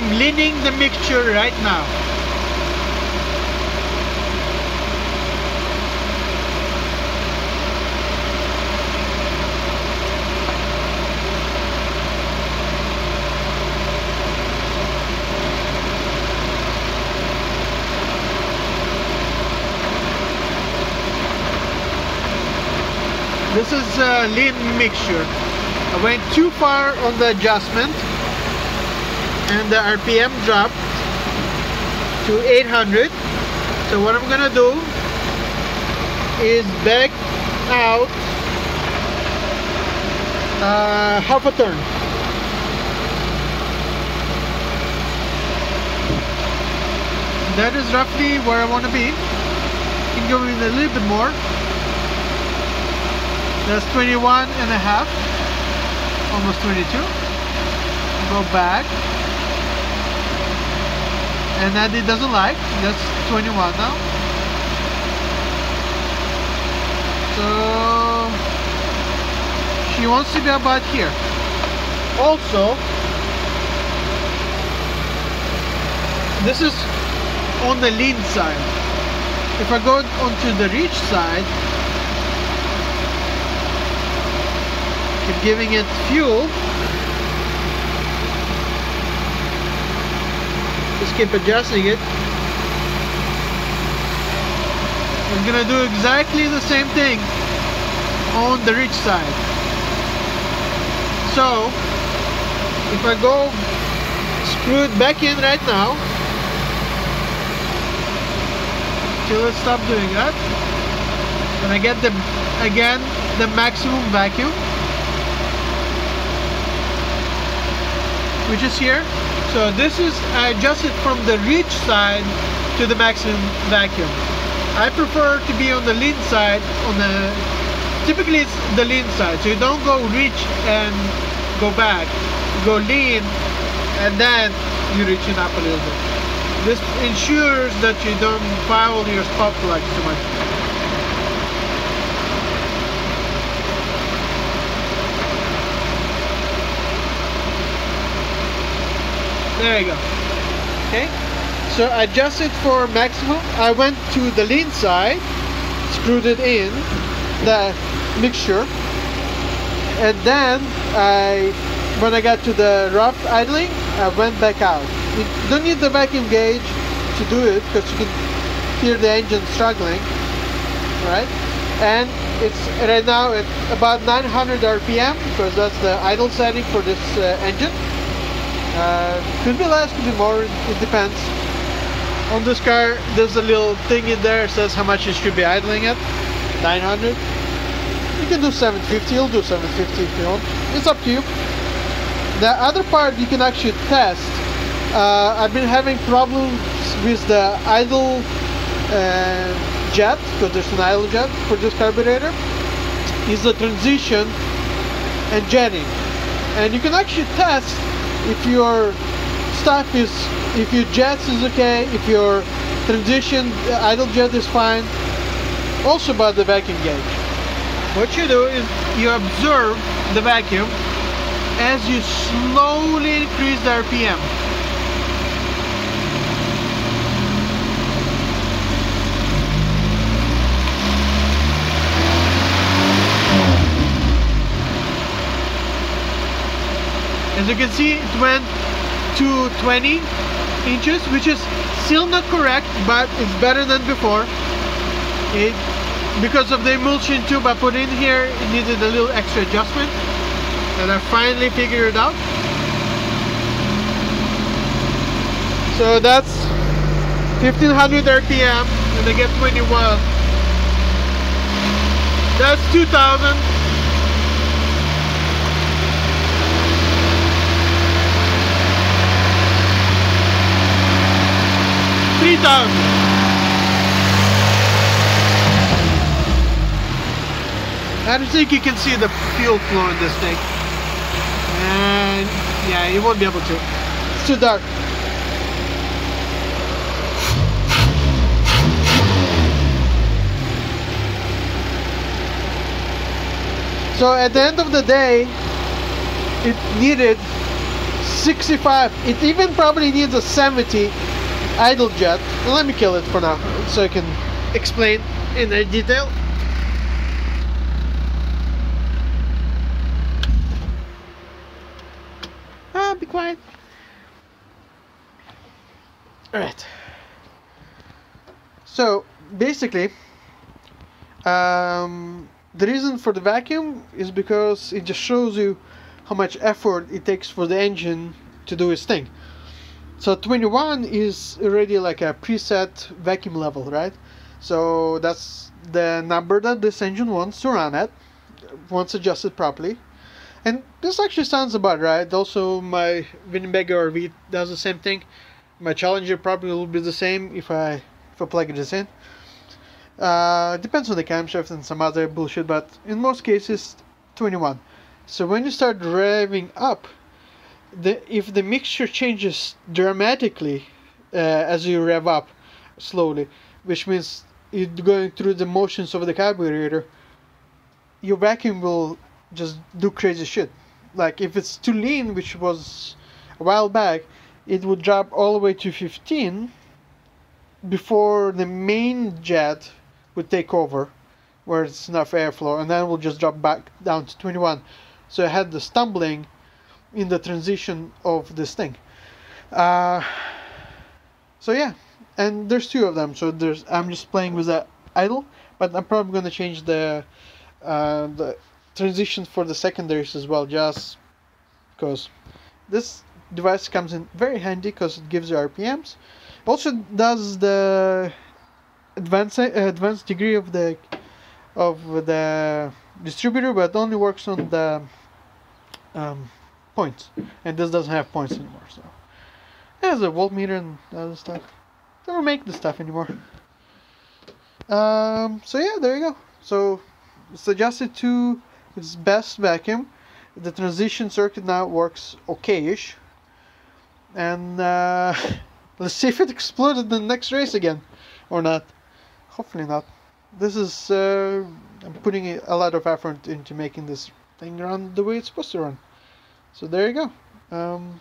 I'm leaning the mixture right now. This is a lean mixture. I went too far on the adjustment and the RPM dropped to 800. So what I'm gonna do is back out uh, half a turn. That is roughly where I want to be. Can go in a little bit more. That's 21 and a half, almost 22. Go back. And Eddie doesn't like, that's 21 now. So, she wants to be about here. Also, this is on the lean side. If I go onto the reach side, keep giving it fuel just keep adjusting it. I'm gonna do exactly the same thing on the reach side. So if I go screw it back in right now till it stop doing that. And I get the again the maximum vacuum which is here so this is I adjusted from the reach side to the maximum vacuum. I prefer to be on the lean side on the typically it's the lean side. So you don't go reach and go back. You go lean and then you reach it up a little bit. This ensures that you don't foul your spark plug too much There you go. Okay. So I adjusted for maximum. I went to the lean side, screwed it in, the mixture, and then I, when I got to the rough idling, I went back out. You don't need the vacuum gauge to do it because you can hear the engine struggling, right? And it's right now at about 900 RPM because that's the idle setting for this uh, engine. Uh, could be less, could be more, it depends. On this car, there's a little thing in there says how much it should be idling at. 900. You can do 750, you'll do 750 if you want. It's up to you. The other part you can actually test. Uh, I've been having problems with the idle uh, jet, because there's an idle jet for this carburetor, is the transition and jetting. And you can actually test if your stuff is if your jets is okay if your transition uh, idle jet is fine also about the vacuum gauge. What you do is you observe the vacuum as you slowly increase the rpm You can see, it went to 20 inches, which is still not correct, but it's better than before. It, because of the emulsion tube I put in here, it needed a little extra adjustment. And I finally figured it out. So that's 1500 RPM, and I get 21. That's 2000. I don't think you can see the fuel flow in this thing. And yeah, you won't be able to. It's too dark. So at the end of the day, it needed 65 it even probably needs a 70 idle jet. Let me kill it for now so I can explain in detail. Ah be quiet. All right. So basically um, the reason for the vacuum is because it just shows you how much effort it takes for the engine to do its thing. So 21 is already like a preset vacuum level, right? So that's the number that this engine wants to run at once adjusted properly. And this actually sounds about right. Also, my Winnebago RV does the same thing. My Challenger probably will be the same if I if I plug this in. Uh, depends on the camshaft and some other bullshit, but in most cases, 21. So when you start revving up, the if the mixture changes dramatically uh, as you rev up slowly, which means you're going through the motions of the carburetor, your vacuum will just do crazy shit. Like if it's too lean, which was a while back, it would drop all the way to 15 before the main jet would take over where it's enough airflow and then we'll just drop back down to 21 so I had the stumbling in the transition of this thing. Uh, so yeah. And there's two of them. So there's I'm just playing with the idle but I'm probably going to change the uh, the transition for the secondaries as well just because this device comes in very handy because it gives you RPMs also does the advanced uh, advanced degree of the of the distributor, but only works on the um, points, and this doesn't have points anymore. So has a voltmeter and other stuff. They don't make the stuff anymore. Um, so yeah, there you go. So it's adjusted to its best vacuum. The transition circuit now works okay-ish, and uh, let's see if it exploded in the next race again or not hopefully not. This is, uh, I'm putting a lot of effort into making this thing run the way it's supposed to run. So there you go. Um,